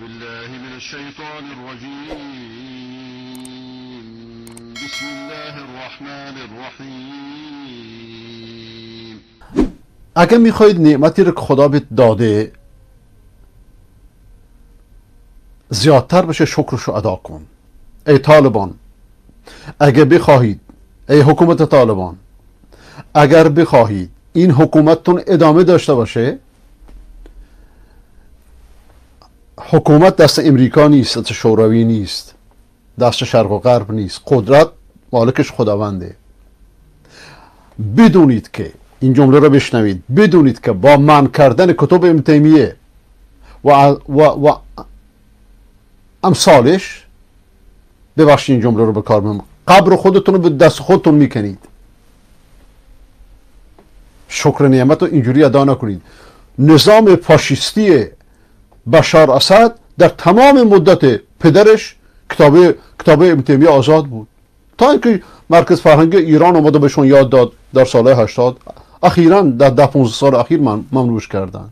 بالله من الشيطان الرجيم. بسم الله الرحمن الرحيم. اگه می‌خواهید نعمتی رو که خدا بهت داده زیادتر بشه شکرش رو ادا کن. ای طالبان اگه بخواهید ای حکومت طالبان اگر بخواهید این حکومتتون ادامه داشته باشه حکومت دست امریکا نیست دست شوروی نیست دست شرق و غرب نیست. قدرت مالکش خداونده. بدونید که این جمله رو بشنوید. بدونید که با من کردن کتب ابن تیمیه و, و, و امثالش ببخشید این جمله رو به کار قبر خودتون رو به دست خودتون می‌کنید. شکر نعمت رو اینجوری ادا نکنید. نظام فاشیستی بشار اسد در تمام مدت پدرش کتاب کتاب ابن تیمیه آزاد بود. تا اینکه مرکز فرهنگ ایران اومده بهشون یاد داد در سال 80 اخیرا در ده 15 سال اخیر من ممنوعش کردن.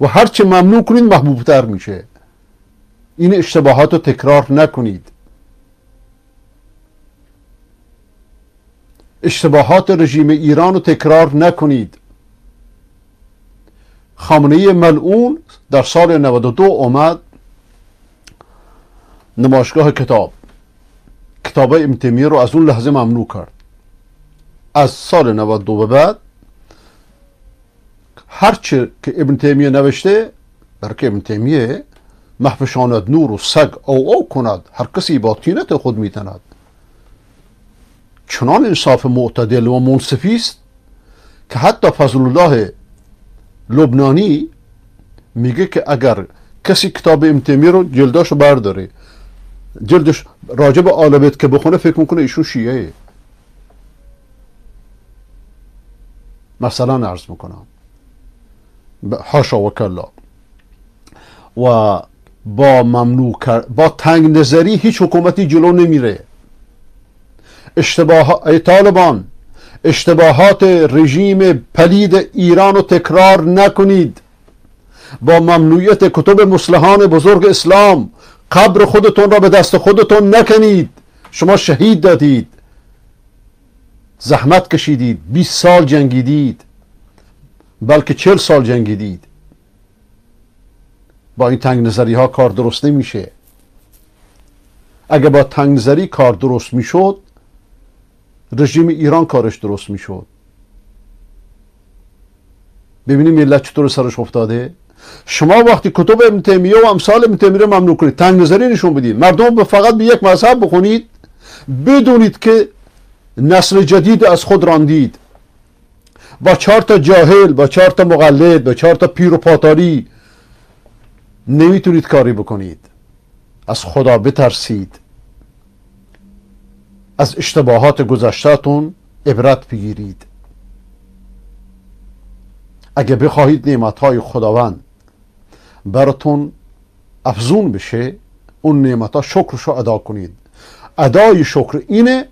و هرچه ممنوع کنید محبوب تر میشه. این اشتباهات رو تکرار نکنید. اشتباهات رژیم ایران رو تکرار نکنید. خامنه ملعون در سال 92 اومد نمایشگاه کتاب. کتاب ابن رو از اون لحظه ممنوع کرد. از سال 92 به بعد هرچه که ابن تیمیه نوشته برکه ابن تیمیه محفشاند نور و سگ او او کند هر کسی با تینت خود میتند. چنان انصاف معتدل و منصفی است که حتی فضل الله لبنانی میگه که اگر کسی کتاب امتیمی رو جلداشو برداره جلدش راجب بیت که بخونه فکر می‌کنه ایشون شیعه. مثلا عرض می‌کنم. حاشا و کلا. و با ممنوع با تنگ نظری هیچ حکومتی جلو نمیره. اشتباه ای طالبان اشتباهات رژیم پلید ایران رو تکرار نکنید. با ممنوعیت کتب مسلحان بزرگ اسلام قبر خودتون را به دست خودتون نکنید. شما شهید دادید. زحمت کشیدید. 20 سال جنگیدید. بلکه 40 سال جنگیدید. با این تنگ نظری ها کار درست نمیشه. اگه با تنگ نظری کار درست می‌شد رژیم ایران کارش درست می‌شد. ببینید ملت چطور سرش افتاده؟ شما وقتی کتب ابن تیمیه و امثال ابن تیمیه ممنوع کنید تنگ نظری نشون بدید. مردم فقط به یک مذهب بخونید بدونید که نسل جدید از خود راندید. با چهار تا جاهل با چهار تا مقلد با چهار تا پیر و پاتاری نمی‌تونید کاری بکنید. از خدا بترسید. از اشتباهات گذشتهتون عبرت بگیرید. اگه بخواهید نعمتهای خداوند براتون افزون بشه اون نعمت ها شکرش ادا کنید. ادای شکر اینه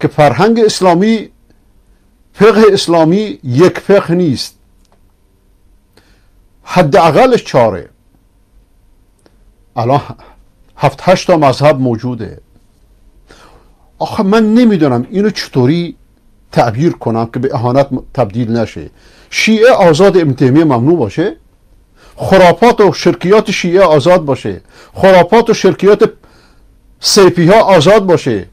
که فرهنگ اسلامی فقه اسلامی یک فقه نیست. حداقلش چاره الان هفت هشت مذهب موجوده. آخه من نمی‌دونم اینو چطوری تعبیر کنم که به اهانت تبدیل نشه. شیعه آزاد امتیمی ممنوع باشه؟ خرافات و شرکیات شیعه آزاد باشه. خرافات و شرکیات سیفی ها آزاد باشه.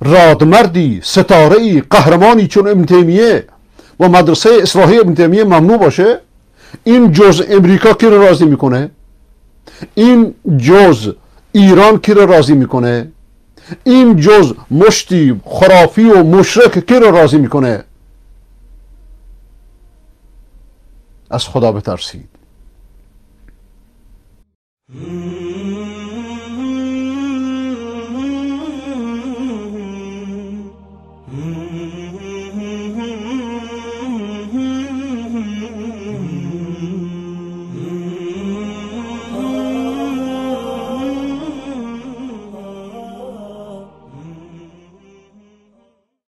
رادمردی ستاره ای قهرمانی چون ابن و مدرسه اصلاحی ابن ممنوع باشه. این جز امریکا کی رو راضی می‌کنه؟ این جز ایران کی رو راضی می‌کنه؟ این جز مشتی خرافی و مشرک کی رو راضی می‌کنه؟ از خدا بترسید.